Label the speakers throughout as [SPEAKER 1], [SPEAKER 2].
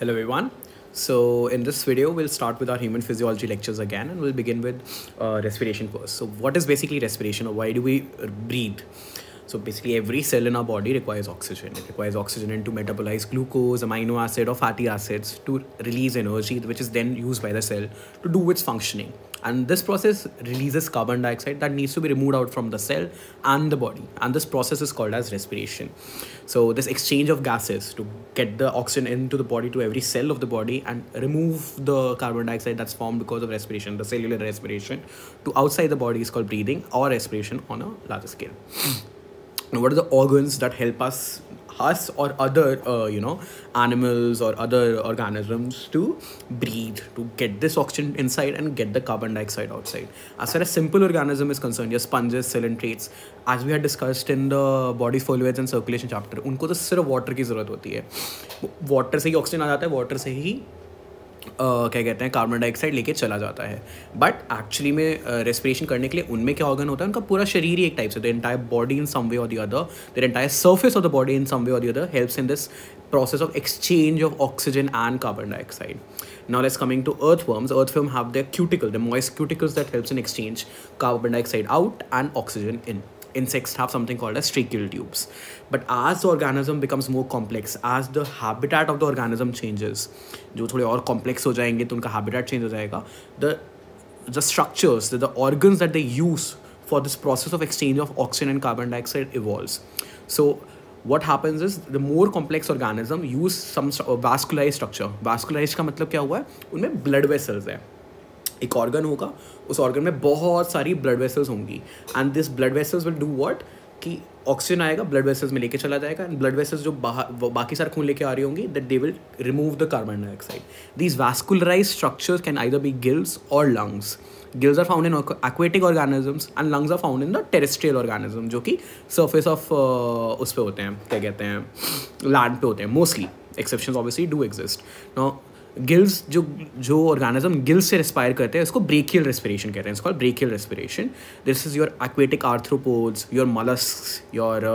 [SPEAKER 1] Hello everyone. So in this video, we'll start with our human physiology lectures again and we'll begin with uh, respiration first. So what is basically respiration or why do we breathe? So basically every cell in our body requires oxygen. It requires oxygen to metabolize glucose, amino acid or fatty acids to release energy which is then used by the cell to do its functioning. And this process releases carbon dioxide that needs to be removed out from the cell and the body. And this process is called as respiration. So this exchange of gases to get the oxygen into the body to every cell of the body and remove the carbon dioxide that's formed because of respiration, the cellular respiration to outside the body is called breathing or respiration on a larger scale Now, what are the organs that help us us or other uh, you know animals or other organisms to breathe to get this oxygen inside and get the carbon dioxide outside as far as simple organism is concerned your sponges coelentrates as we had discussed in the body foliage and circulation chapter उनको तो सिर्फ़ water की ज़रूरत होती है water से ही oxygen आ जाता है वाटर से ही क्या कहते हैं कार्बन डाइऑक्साइड लेके चला जाता है। बट एक्चुअली में रेस्पिरेशन करने के लिए उनमें क्या ऑर्गन होता है? उनका पूरा शरीर ही एक टाइप से entire body in some way or the other their entire surface of the body in some way or the other helps in this process of exchange of oxygen and carbon dioxide now is coming to earthworms earthworm have the cuticle the moist cuticles that helps in exchange carbon dioxide out and oxygen in insects have something called as tracheal tubes. But as the organism becomes more complex, as the habitat of the organism changes, जो थोड़े और complex हो जाएँगे तो उनका habitat change हो जाएगा the the structures the, the organs that they use for this process of exchange of oxygen and carbon dioxide evolves so what happens is the more complex organism use some vascularized structure vascularized का मतलब क्या हुआ है उनमें blood vessels है एक organ होगा उस ऑर्गन में बहुत सारी ब्लड वेसल्स होंगी। And this blood vessels will do what कि ऑक्सीजन आएगा ब्लड वेसल्स में लेके चला जाएगा एंड ब्लड वेसल्स जो बाहर बाकी सारे खून लेके आ रही होंगी that they will remove the carbon dioxide these vascularise structures can either be gills or lungs gills are found in aquatic organisms and lungs are found in the terrestrial organism जो कि सर्फेस ऑफ़ uh, उस पर होते हैं क्या कहते हैं land पे होते हैं mostly exception obviously do exist now gills जो जो ऑर्गेनिज्म गिल्स से रेस्पायर करते हैं उसको ब्रेकियल रेस्पिरेशन कहते हैं। इसको branchial respiration this is your aquatic arthropods your mollusc your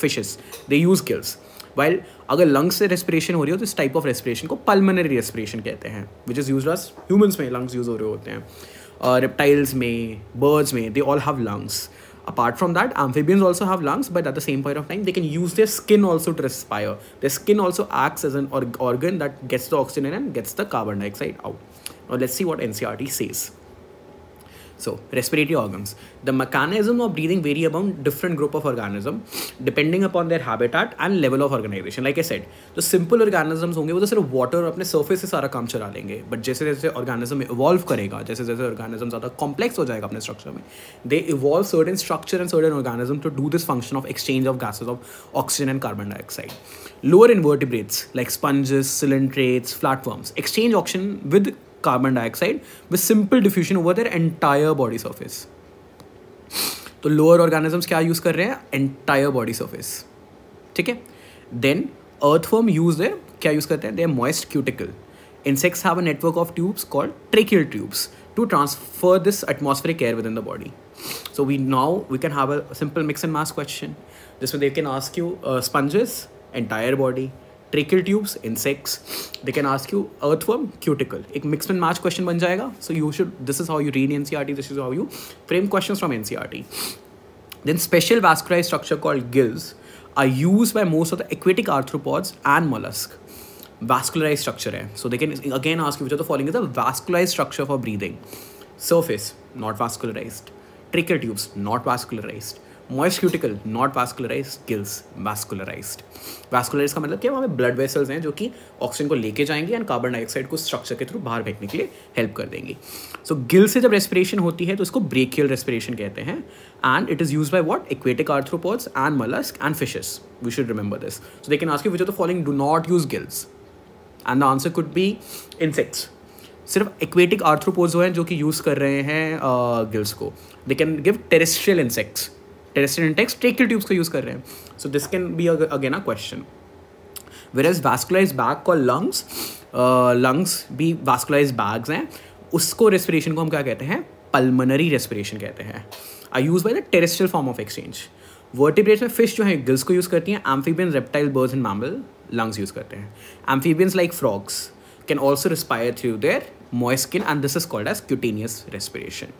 [SPEAKER 1] fishes they use gills while अगर लंग्स से रेस्पिरेशन हो रही हो तो इस टाइप ऑफ़ रेस्पिरेशन को पल्मनरी रेस्पिरेशन कहते हैं विच इज़ यूज़ ह्यूमन्स में लंग्स यूज़ हो रहे होते हैं। रेप्टाइल्स में बर्ड्स में they all have lungs apart from that amphibians also have lungs but at the same point of time they can use their skin also to respire. Their skin also acts as an organ that gets the oxygen and gets the carbon dioxide out. Now let's see what ncrt says so respiratory organs. The mechanism of breathing vary among different group of organism depending upon their habitat and level of organization. Like I said, तो simple organisms होंगे वो तो सिर्फ़ water और अपने surface से सारा काम चला लेंगे but जैसे जैसे organism evolve करेगा जैसे जैसे organism ज़्यादा complex हो जाएगा अपने structure में they evolve certain structure and certain organism to do this function of exchange of gases of oxygen and carbon dioxide. Lower invertebrates like sponges, coelentrates, flatworms exchange oxygen with carbon dioxide with simple diffusion over their entire body surface तो lower organisms क्या use कर रहे हैं? Entire body surface ठीक है? Then अर्थ form use है क्या use करते हैं? Their moist cuticle insects have a network of tubes called tracheal tubes to transfer this atmospheric air within the body so we now we can have a simple mix and mass question जिसमें they can ask you sponges entire body tracheal tubes insects they can ask you earthworm cuticle एक mix and match question बन जाएगा. So you should this is how you reign N C R T this is how you frame question from N C R T then special vascularise structure call gills are use by most of the aquatic arthropods and mollusc vascularise structure है. So they can again ask you तो following is structure for breathing surface not vascularise tracheal tubes not vascularised moist cuticle not vascularise gills vascularise vascularise का मतलब क्या? वहाँ पे blood vessels हैं जो कि ऑक्सीजन को लेके जाएँगे एंड कार्बन डाइऑक्साइड को स्ट्रक्चर के थ्रू बाहर फेंकने के लिए हेल्प कर देंगे. सो गिल से जब रेस्पिरेशन होती है तो उसको ब्रेकियल रेस्पिरेशन कहते हैं. And it is use by what aquatic arthropods and mollusc and fishes we should remember this so they can ask you which are the following do not use gills and the answer could be insects सिर्फ़ aquatic arthropods हैं जो कि use कर रहे हैं gills uh, को. They can give terrestrial insects terrestrial insects tracheal tubes का use कर रहे हैं. So this can be again a question whereas vascularise bag call lungs lungs भी वैस्कुलाइज बैग्स हैं, उसको रेस्पिरेशन को हम क्या कहते हैं? पल्मनरी रेस्पिरेशन कहते हैं. I use by the terrestrial form of exchange vertebrates में फ़िश जो है गिल्स को यूज़ करती हैं amphibian reptile birds and mammal lungs use करते हैं. Amphibians like frogs can also respire through their moist skin and this is called as cutaneous respiration.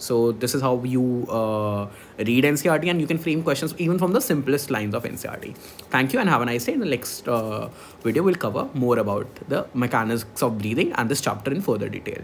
[SPEAKER 1] So this is how you uh, read NCERT and you can frame questions even from the simplest lines of NCERT. Thank you and have a nice day. In the next uh, video, we'll cover more about the mechanics of breathing and this chapter in further detail.